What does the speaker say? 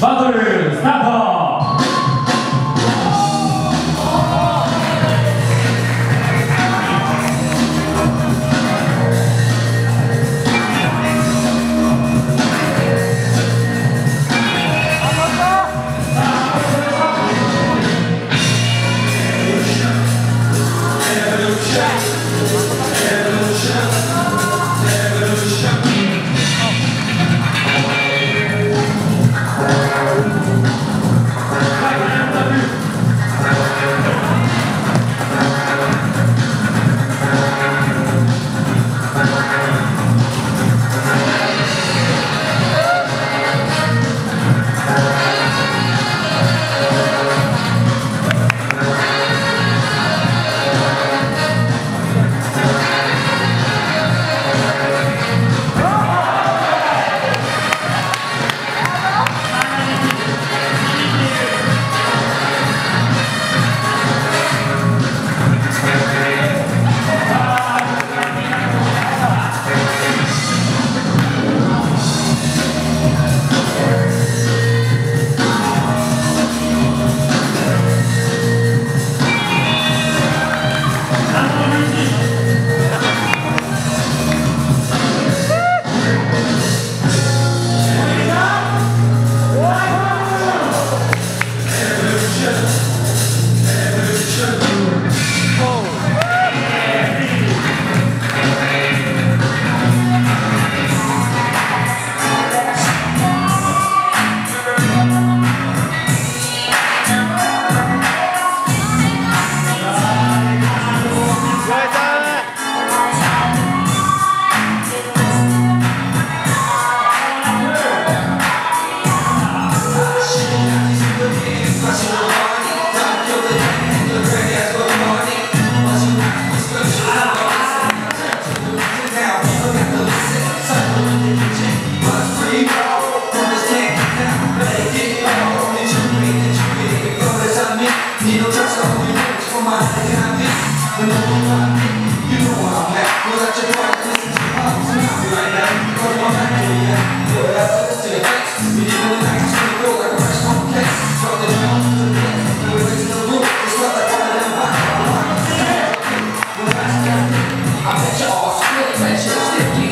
Butter, snap up! Yeah. You know that's how we make for my economy. When I'm on you you know where I'm at. Without your partner, listen to my tsunami right like that. know I'm not doing that. Put it out of to the facts. We did it like it's gonna go like a fresh home case. Drop the drums to the deck. The way to the roof. It's not like one of them hot. I'm like, when I stop, I bet you all split. Bet you're sticky.